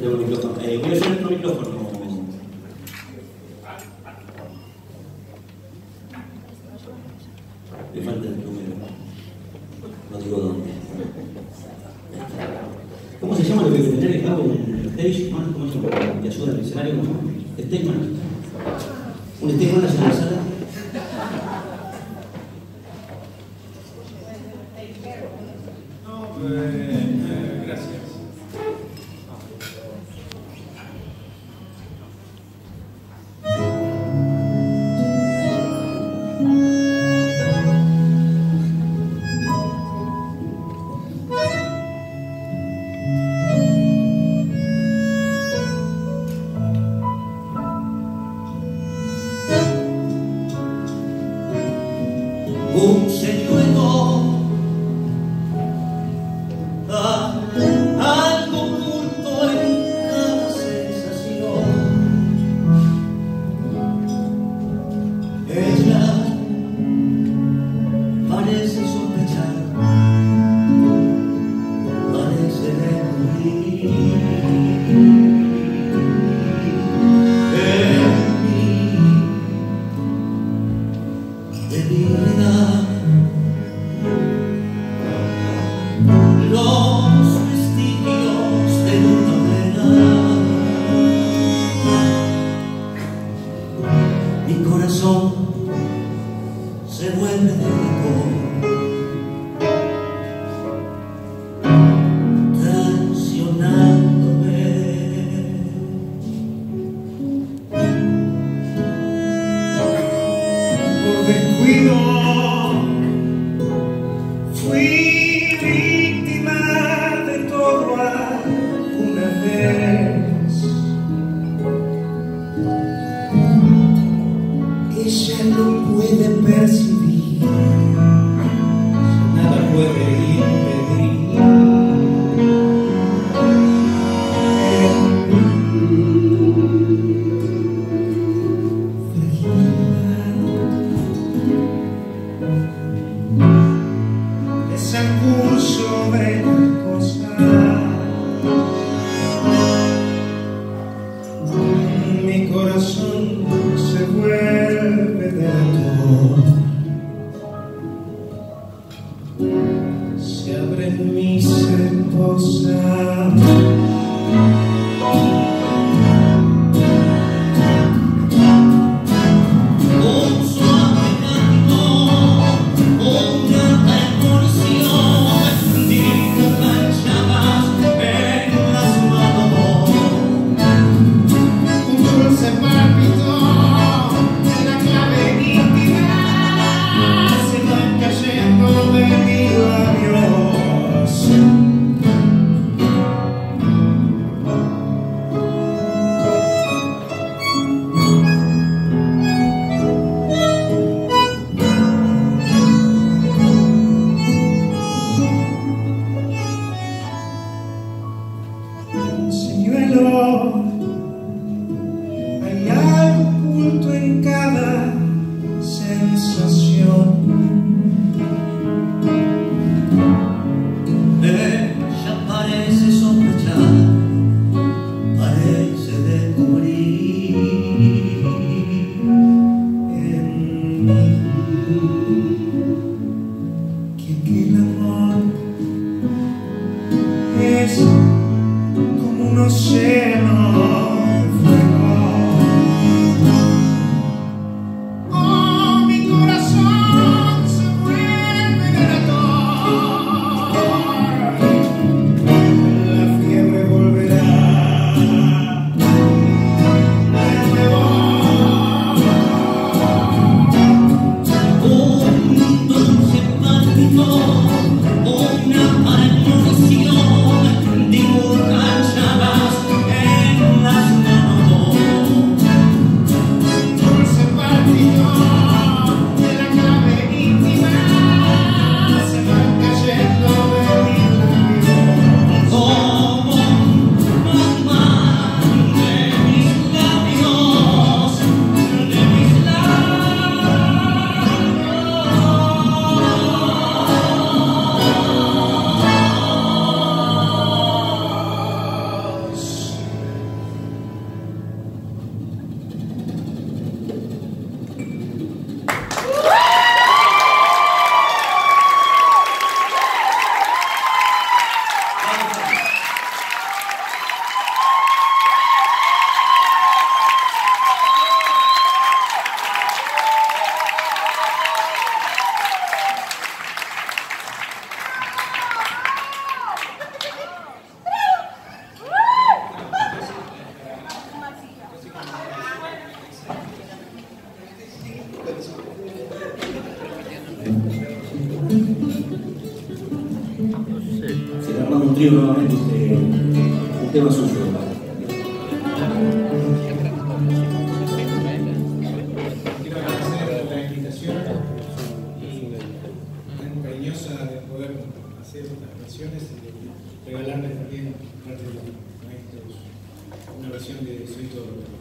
Tengo el micrófono. Eh, voy a otro micrófono. Me falta el número. No digo dónde. ¿Cómo se llama lo que tener acá un stage se llama? ¿Que ayuda escenario? ¿Cómo se llama? Stage. Un stage man en la sala. Un señuelo se vuelve de puede percibir. Nada puede impedir como un océano. De poder hacer estas canciones y regalarles también parte de una versión de Soy todo.